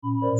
Ciao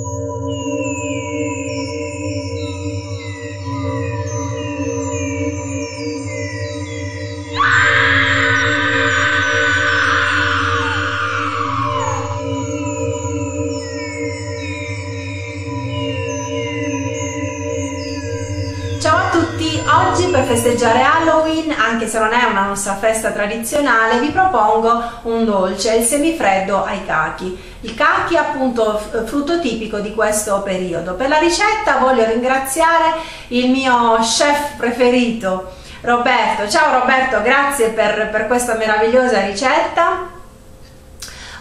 oggi per festeggiare Halloween, anche se non è una nostra festa tradizionale, vi propongo un dolce, il semifreddo ai cachi. Il cachi è appunto frutto tipico di questo periodo. Per la ricetta voglio ringraziare il mio chef preferito, Roberto. Ciao Roberto, grazie per, per questa meravigliosa ricetta.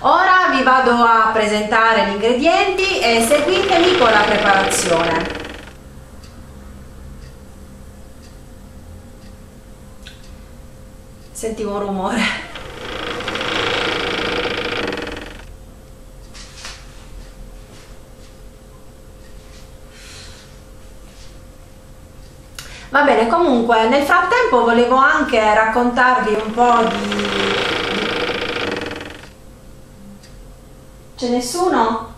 Ora vi vado a presentare gli ingredienti e seguitemi con la preparazione. Sentivo un rumore. Va bene, comunque nel frattempo volevo anche raccontarvi un po' di... C'è nessuno?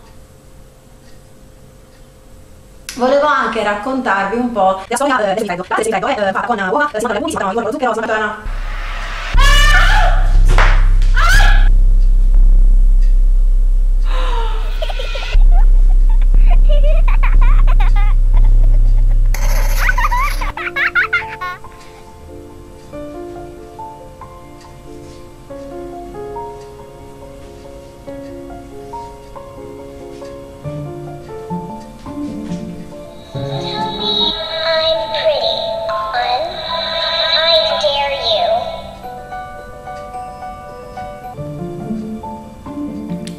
Volevo anche raccontarvi un po' storia del freddo. La è fatta con uova, lo zucchero,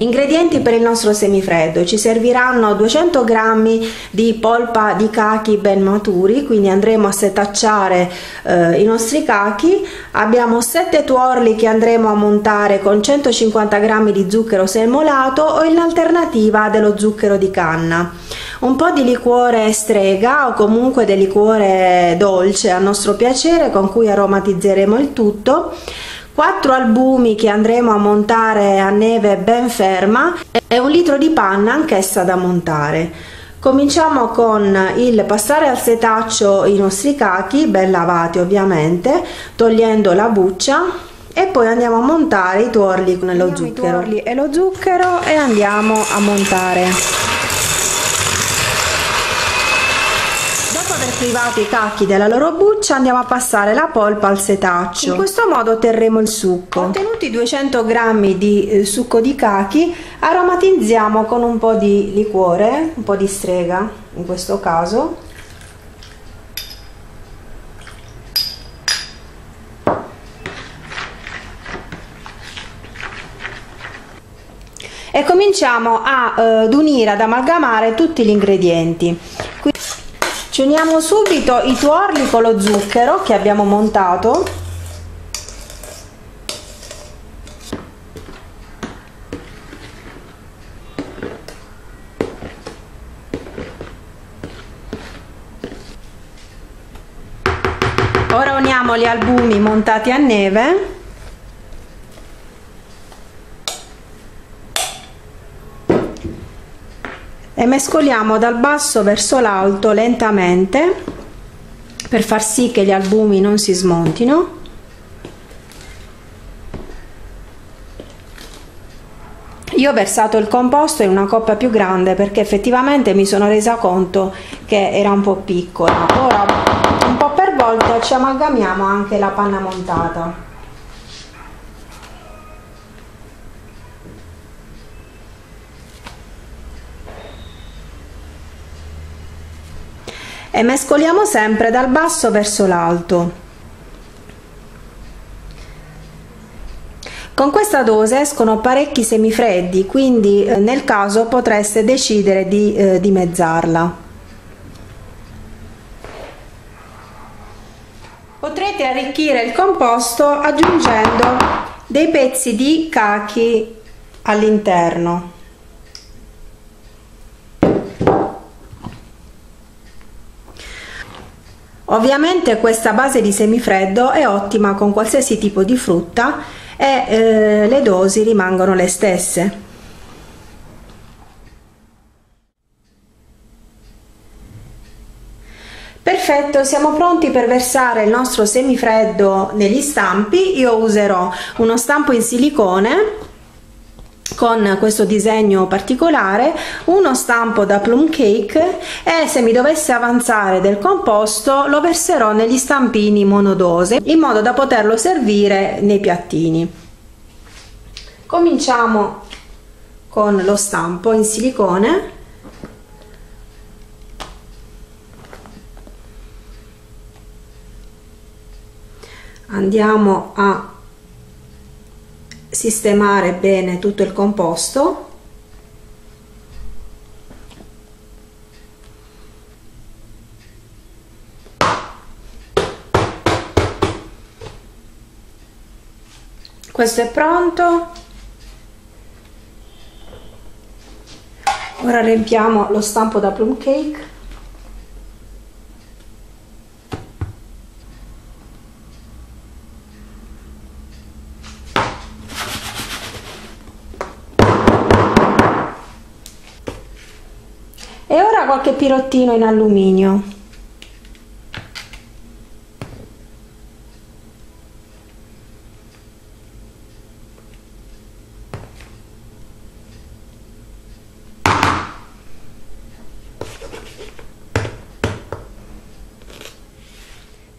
Ingredienti per il nostro semifreddo ci serviranno 200 g di polpa di cachi ben maturi, quindi andremo a setacciare eh, i nostri cachi. Abbiamo 7 tuorli che andremo a montare con 150 g di zucchero semolato o in alternativa dello zucchero di canna. Un po' di liquore strega o comunque del liquore dolce a nostro piacere con cui aromatizzeremo il tutto 4 albumi che andremo a montare a neve ben ferma e un litro di panna anch'essa da montare. Cominciamo con il passare al setaccio i nostri cachi, ben lavati ovviamente, togliendo la buccia e poi andiamo a montare i tuorli nello zucchero. e lo zucchero e andiamo a montare. Privati i cacchi della loro buccia andiamo a passare la polpa al setaccio. In questo modo otterremo il succo. Ottenuti 200 g di eh, succo di cachi aromatizziamo con un po' di liquore un po' di strega in questo caso. E cominciamo ad unire ad amalgamare tutti gli ingredienti ci uniamo subito i tuorli con lo zucchero che abbiamo montato. Ora uniamo gli albumi montati a neve e mescoliamo dal basso verso l'alto lentamente per far sì che gli albumi non si smontino. Io ho versato il composto in una coppa più grande perché effettivamente mi sono resa conto che era un po' piccola. Ora un po' per volta ci amalgamiamo anche la panna montata e mescoliamo sempre dal basso verso l'alto. Con questa dose escono parecchi semifreddi, quindi eh, nel caso potreste decidere di eh, dimezzarla. Potrete arricchire il composto aggiungendo dei pezzi di cachi all'interno. Ovviamente questa base di semifreddo è ottima con qualsiasi tipo di frutta e eh, le dosi rimangono le stesse. Perfetto, siamo pronti per versare il nostro semifreddo negli stampi. Io userò uno stampo in silicone con questo disegno particolare uno stampo da plum cake e se mi dovesse avanzare del composto lo verserò negli stampini monodose in modo da poterlo servire nei piattini. Cominciamo con lo stampo in silicone. Andiamo a sistemare bene tutto il composto. Questo è pronto. Ora riempiamo lo stampo da plum cake e ora qualche pirottino in alluminio.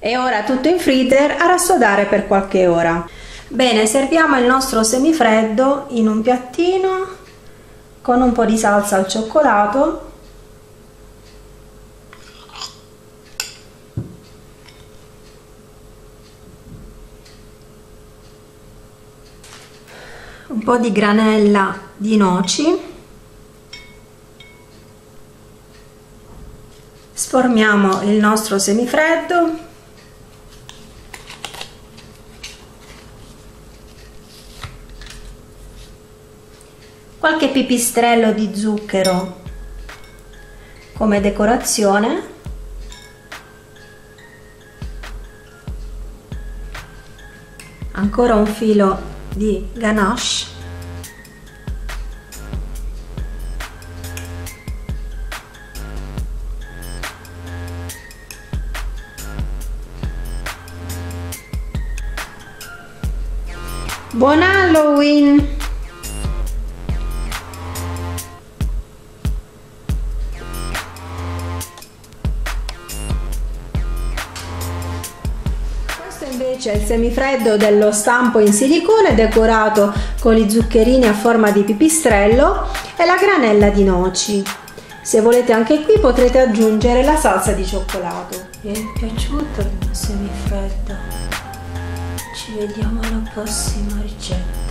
E ora tutto in freezer a rassodare per qualche ora. Bene serviamo il nostro semifreddo in un piattino con un po' di salsa al cioccolato un po' di granella di noci. Sformiamo il nostro semifreddo. Qualche pipistrello di zucchero come decorazione. Ancora un filo di ganache Buon Halloween! invece il semifreddo dello stampo in silicone decorato con i zuccherini a forma di pipistrello e la granella di noci. Se volete anche qui potrete aggiungere la salsa di cioccolato. Vi è piaciuto il mio semifreddo? Ci vediamo alla prossima ricetta.